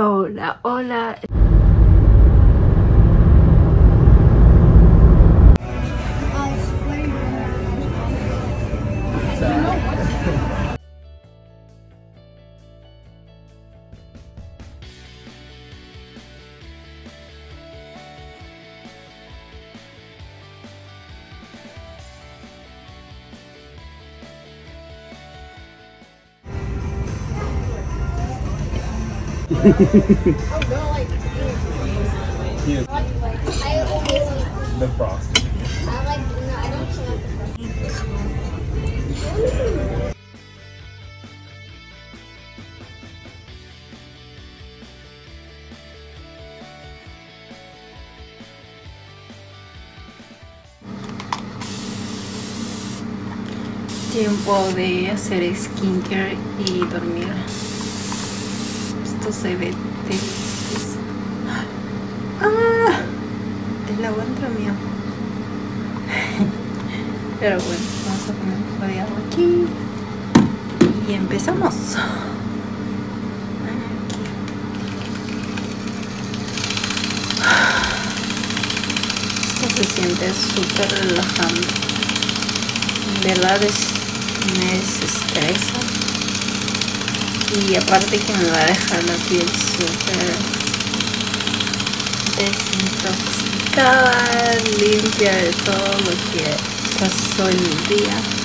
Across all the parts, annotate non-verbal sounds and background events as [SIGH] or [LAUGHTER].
Hola, hola. The frosting. Tiempo de hacer skincare y dormir. Esto se ve delicioso. ¡Ah! El agua mío. Pero bueno, vamos a poner un poco aquí. Y empezamos. Esto se siente súper relajante. En verdad es, me desestresa. Y aparte que me va a dejar la piel súper desintoxicada, limpia de todo lo que pasó en el día.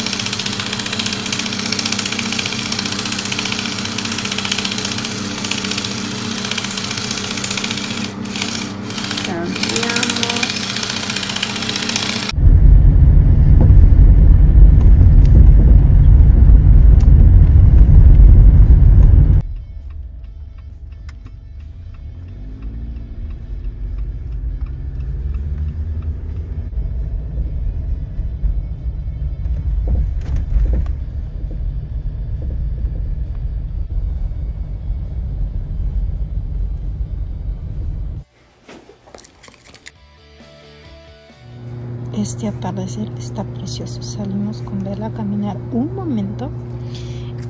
Este atardecer está precioso. Salimos con Bella a caminar un momento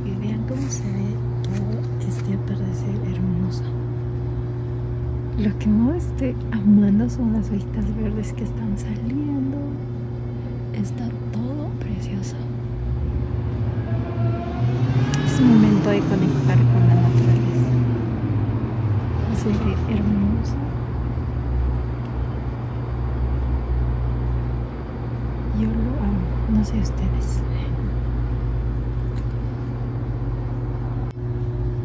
y vean cómo se ve todo este atardecer hermoso. Lo que no estoy amando son las hojitas verdes que están saliendo. Está todo precioso. Es momento de conectar con la naturaleza. Se ve hermoso. Yo lo ustedes.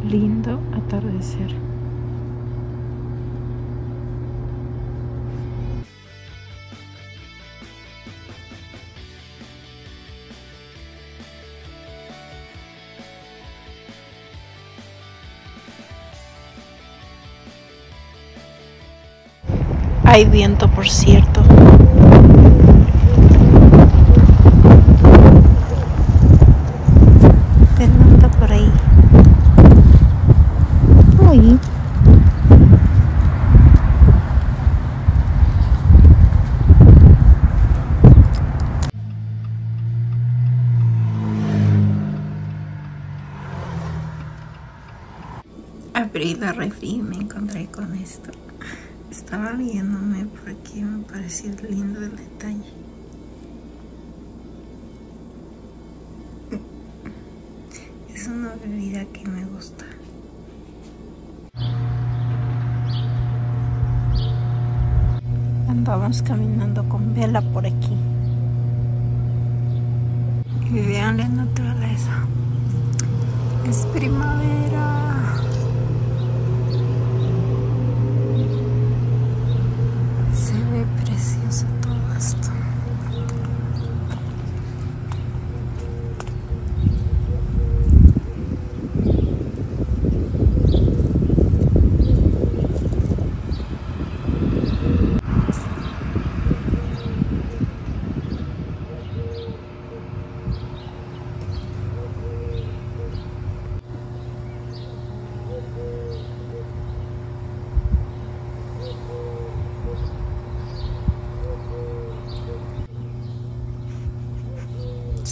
Lindo atardecer. Hay viento, por cierto. La refri me encontré con esto. Estaba riéndome porque me pareció lindo el detalle. Es una bebida que me gusta. Andamos caminando con vela por aquí. Y vean la naturaleza. Es primavera.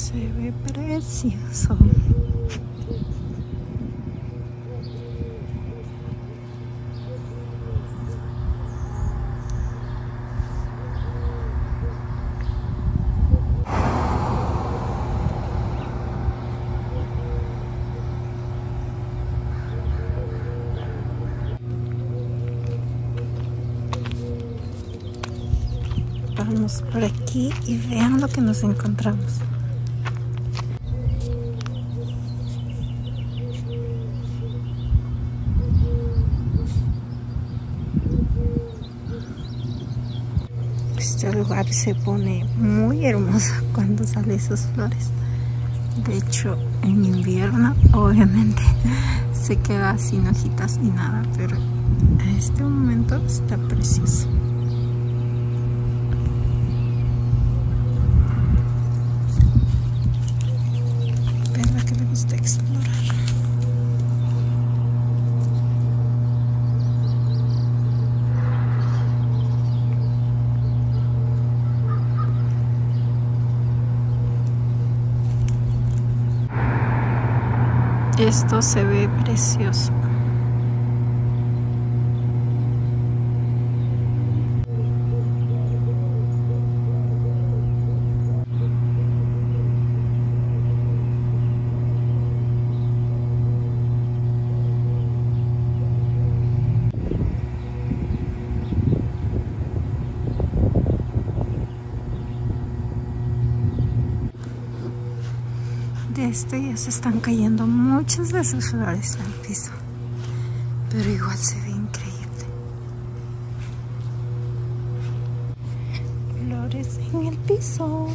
Se ve precioso. Vamos por aquí y vean lo que nos encontramos. Se pone muy hermoso [LAUGHS] cuando salen esas flores. De hecho, en invierno, obviamente, [LAUGHS] se queda sin hojitas ni nada, pero en este momento está precioso. Verdad que le gusta explorar. Esto se ve precioso. De este ya se están cayendo muchas de sus flores al piso. Pero igual se ve increíble. Flores en el piso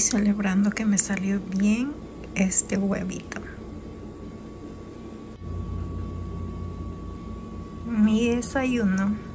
celebrando que me salió bien este huevito. Mi desayuno.